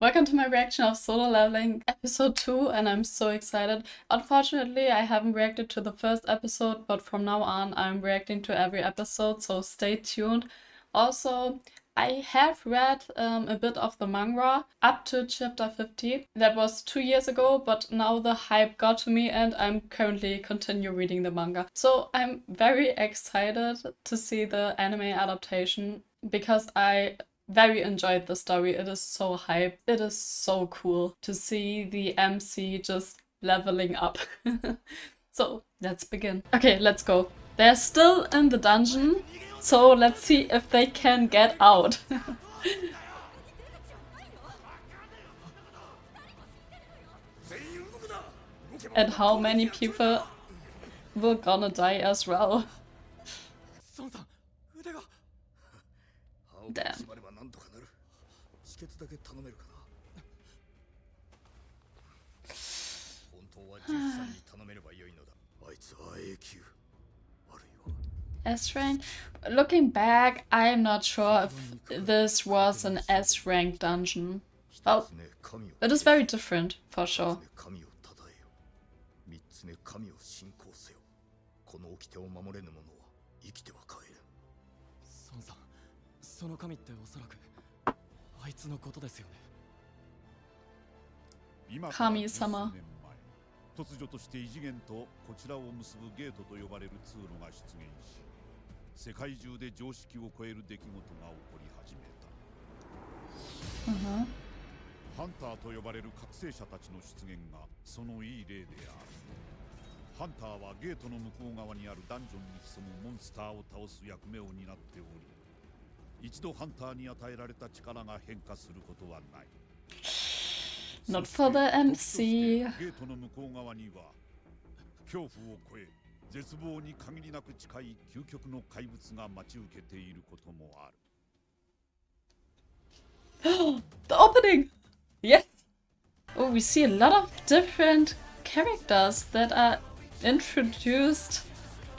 Welcome to my reaction of Solo Leveling episode 2 and I'm so excited. Unfortunately I haven't reacted to the first episode but from now on I'm reacting to every episode so stay tuned. Also I have read um, a bit of the manga up to chapter 50. That was two years ago but now the hype got to me and I'm currently continue reading the manga. So I'm very excited to see the anime adaptation because I very enjoyed the story. It is so hype. It is so cool to see the MC just leveling up. so let's begin. Okay, let's go. They're still in the dungeon, so let's see if they can get out. and how many people will gonna die as well. Damn. 決だけ頼めるかな本当は実際に頼めればよいのだあいつは永久 S rank. Looking back, I am not sure if this was an S rank dungeon. Well, it is very different, for sure. つ目神を信仰せよこの掟を守れぬ者は生きては帰れん孫さんそのあいつのことですよね。今神様。突如として異次元とこちらを結ぶゲートと呼ばれる通路が出現し世界中で常識を超える出来事が起こり始めた、uh huh. ハンターと呼ばれる覚醒者たちの出現がそのいい例である。ハンターはゲートの向こう側にあるダンジョンに潜むモンスターを倒す役目を担っており一度ハンターに与えられた力が変化することはない。Not for the MC. ゲートの向こう側には恐怖を超え絶望に限りなく近い究極の怪物が待ち受けていることもある。the opening! Yes! Oh, we see a lot of different characters that are introduced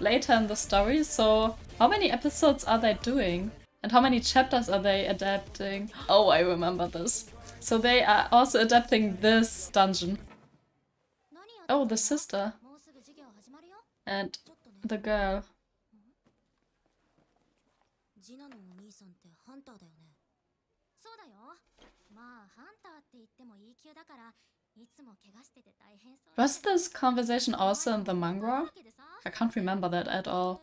later in the story, so how many episodes are they doing? And how many chapters are they adapting? Oh, I remember this. So they are also adapting this dungeon. Oh, the sister. And the girl. Was this conversation also in the manga? I can't remember that at all.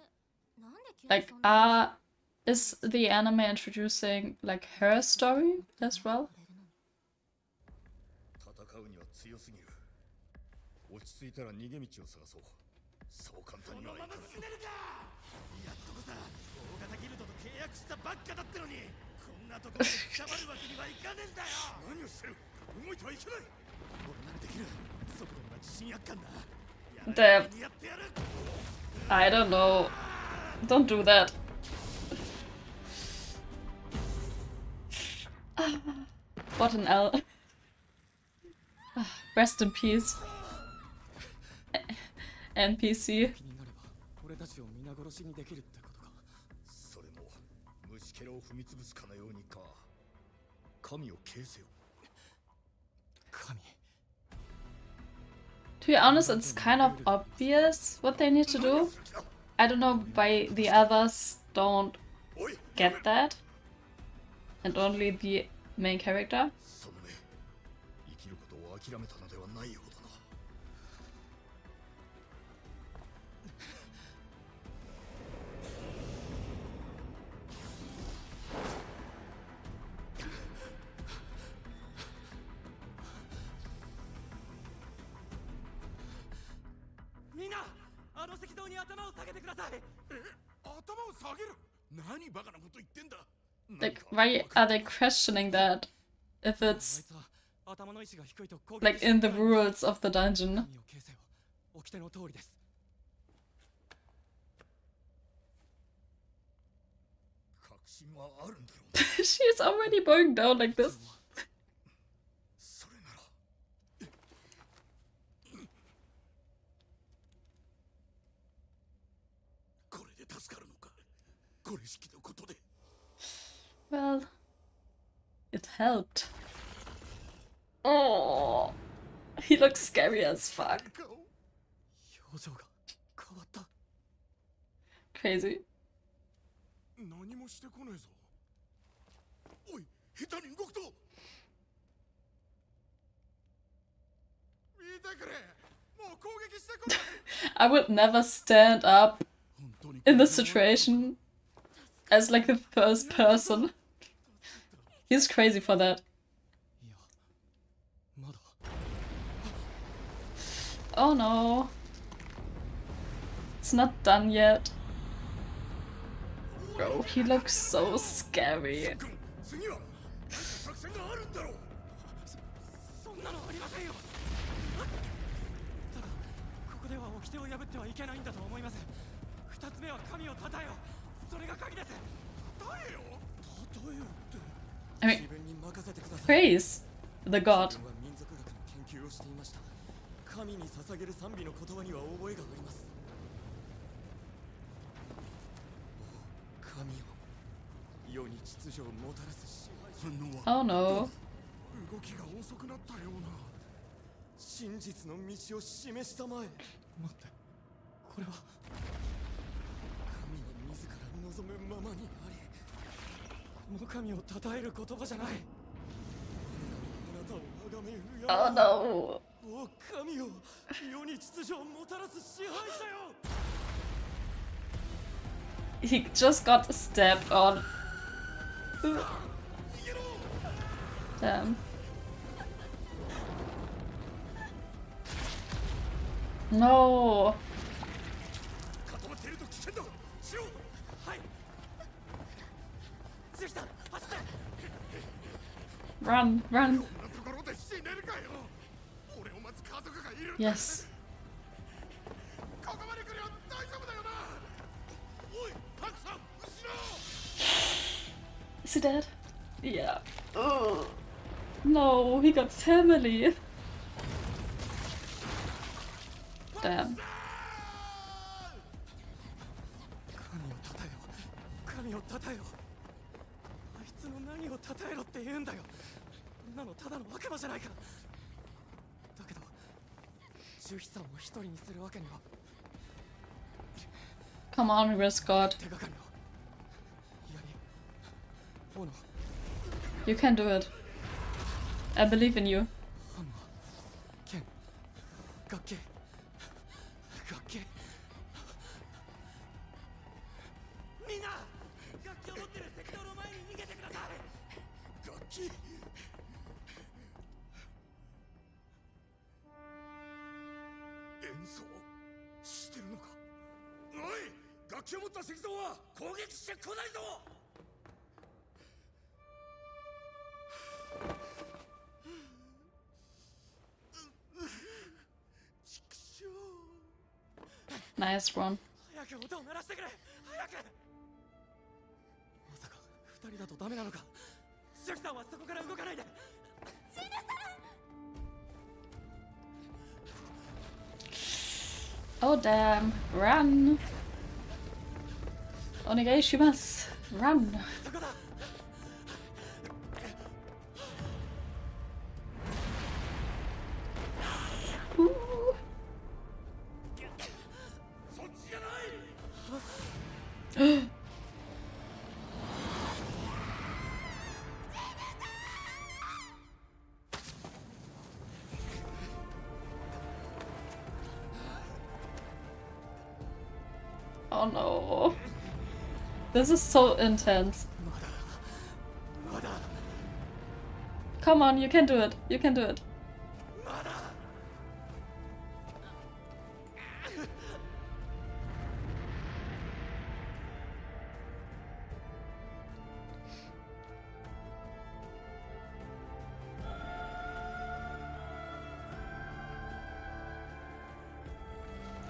Like, are is the anime introducing like her story as well? Damn. I don't know. Don't do that. What an L. Rest in peace. NPC. To be honest, it's kind of obvious what they need to do. I don't know why the others don't get that and only the main character. Like, why are they questioning that? If it's like in the rules of the dungeon. She's already bowing down like this. helped. Oh, he looks scary as fuck. Crazy. I would never stand up in this situation as like the first person. He's crazy for that. Oh no. It's not done yet. Bro, he looks so scary. I mean, 自分に任せてください praise the god. 神に捧げる賛美の言葉には覚えがあります神よ世に秩序をもたらす支配者 Oh no. 動きが遅くなったような真実の道を示したまえ待ってこれは神が自ら望むままにありこの神を称える言葉じゃないあなたを崇め敬う Oh no. お神よ世に秩序をもたらす支配者よ He just got stabbed on. Damn. No. Run, run. Yes. Is he dead? Yeah. Ugh. No, he got family. Damn. 称えろって言うんだよこんなのただの悪魔じゃないかだけどジュヒさんを一人にするわけには Come on, risk God. 手がかりをいやに斧 You can do it. I believe in you. 演奏してるのか？おい楽器を持った石像は攻撃してこないぞ畜生 Nice one. 早く音を鳴らしてくれ早くまさか二人だとダメなのか？シュキさんはそこから動かないで Oh damn. Run. Onegai shimasu. Oh damn, run! Onegaishimasu, run! This is so intense. Come on, you can do it. You can do it.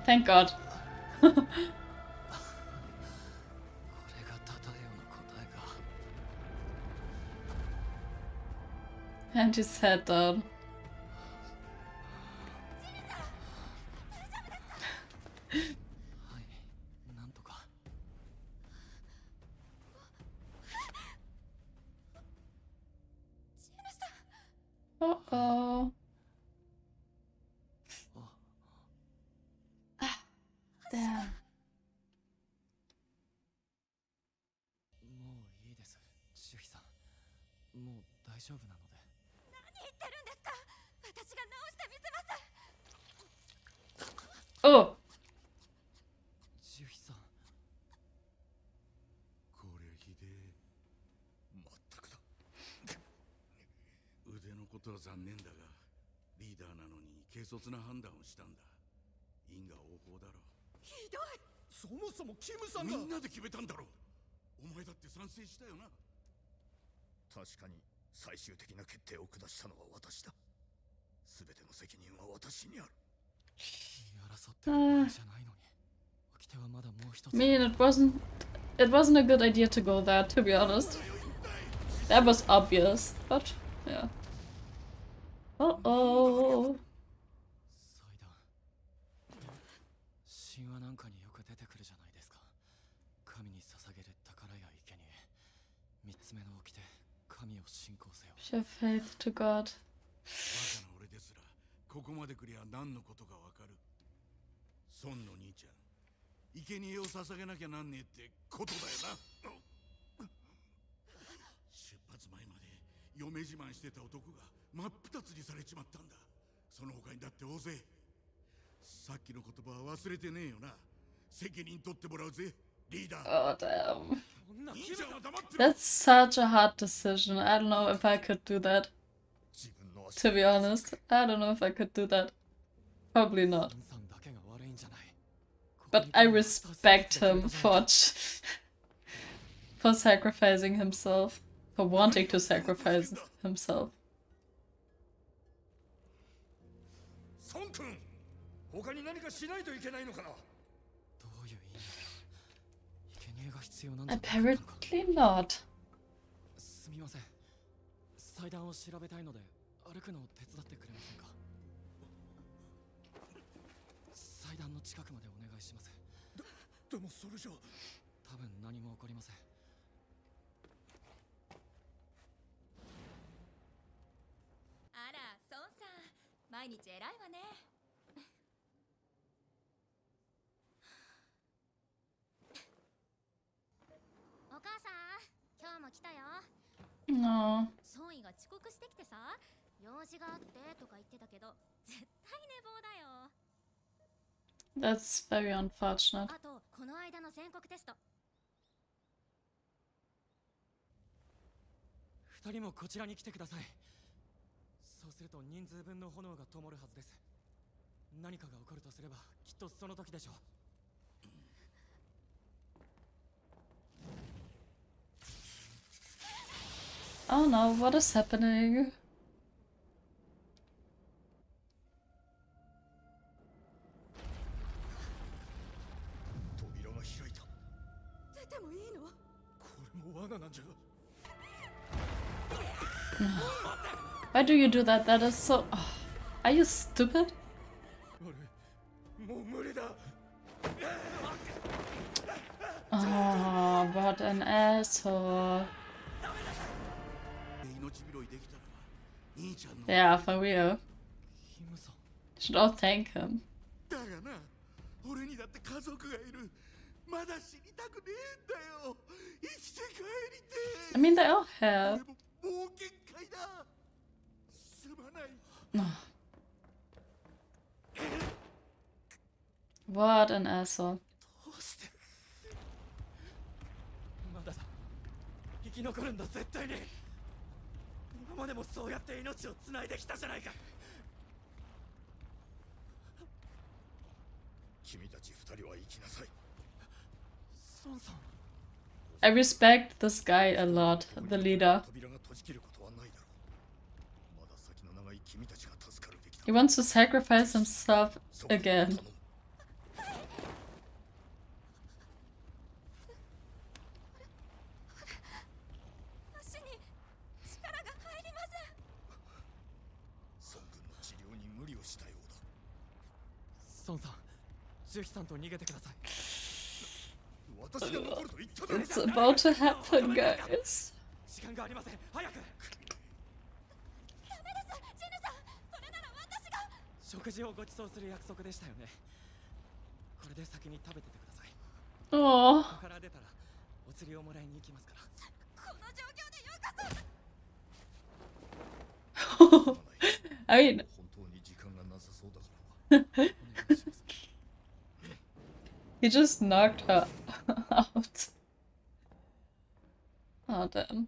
Thank God. And his head down. Uh-oh. ah, damn. もういいです、シュヒさん。もう大丈夫なの Oh, 千秋さんこれひでえまったくだ腕のことは残念だがリーダーなのに軽率な判断をしたんだ。因果応報だろひどい。そもそもキムさんが。みんなで決めたんだろお前だって賛成したよな確かに最終的な決定を下したのは私だ。全ての責任は私にある Uh, I mean, it wasn't it wasn't a good idea to go there, to be honest. That was obvious, but yeah. Uh oh. Show faith to God. 孫の兄ちゃん生贄を捧げなきゃなんねえってことだよな出発前まで嫁自慢してた男が真っ二つにされちまったんだその他にだって大勢さっきの言葉は忘れてねえよな責任取ってもらうぜリーダー Oh damn. That's such a hard decision. I don't know if I could do that, to be honest. I don't know if I could do that. Probably not. But I respect him for ch- for sacrificing himself, for wanting to sacrifice himself. 孫君他に何かしないといけないのかなどういう意味だよ生贄が必要なんじゃなかったのか Apparently not. すみません祭壇を調べたいので歩くのを手伝ってくれませんか 祭壇の近くまでお願いします。でもそれじゃ。多分何も起こりません。あら孫さん。毎日偉いわね。お母さん今日も来たよ。No. 孫医が遅刻してきてさ用事があってとか言ってたけど絶対寝坊だよ That's very unfortunate. Oh no, what is happening? you do that? That is so. oh. Are you stupid? 俺もう無理だ Oh, what an asshole. 命拾いできたのは兄ちゃんの Yeah, for real. キムさん Should all thank him. だがな俺にだって家族がいるまだ死にたくねえんだよ生きて帰りて I mean, they all え have. 俺ももう限界だすまない What an asshole. どうして？まだだ。生き残るんだ絶対に。今までもそうやって命をつないできたじゃないか。君たち二人は生きなさい。孫さん。I respect this guy a lot, the leader. 扉が閉じ切ることはないだろう He wants to sacrifice himself again. It's about to happen, guys. 食事をご馳走する約束でしたよねこれ で先に食べててください Oh, ここから出たらお釣りをもらいに行きますからこの状況でよかった I mean, 本当に時間がなさそうだからなお願いします he just knocked her out. Oh damn.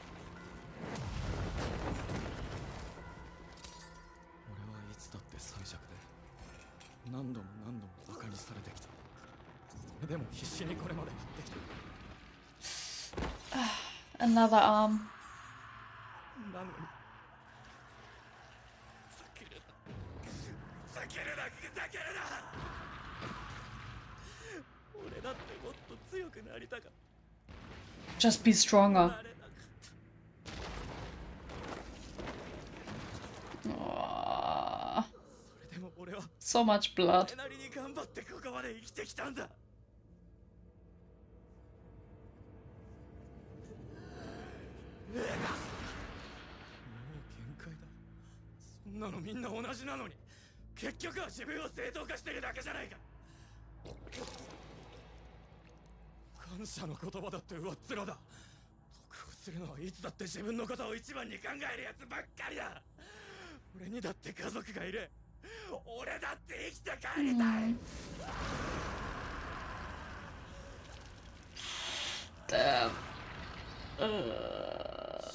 何度も何度も馬鹿にされてきたそれでも必死にこれまでやってきた Another arm. なのにふざけるなふざけるなふざけるな俺だってもっと強くなりたかった Just be stronger. So much blood. なりに頑張ってここまで生きてきたんだ。もう限界だそんなのみんな同じなのに。結局は自分を正当化してるだけじゃないか。感謝の言葉だって上っ面だ。得をするのはいつだって自分のことを一番に考えるやつばっかりだ。俺にだって家族がいる。俺だって生きて帰りたい、Damn. Uh,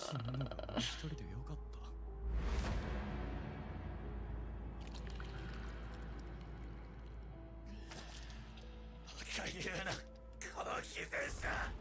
死ぬのが一人でよかった。バカ言うなこの偽善者。嫌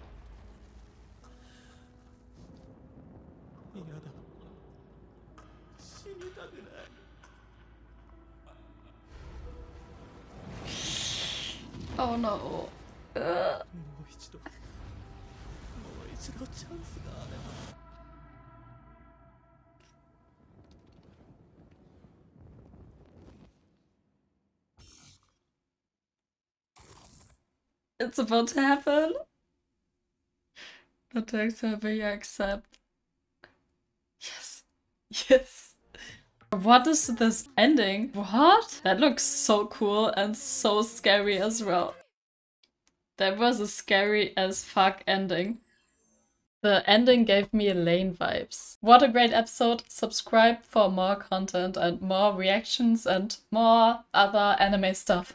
It's about to happen. The text survey accept. Yes. Yes. What is this ending? What? That looks so cool and so scary as well. That was a scary as fuck ending. The ending gave me Elaine vibes. What a great episode. Subscribe for more content and more reactions and more other anime stuff.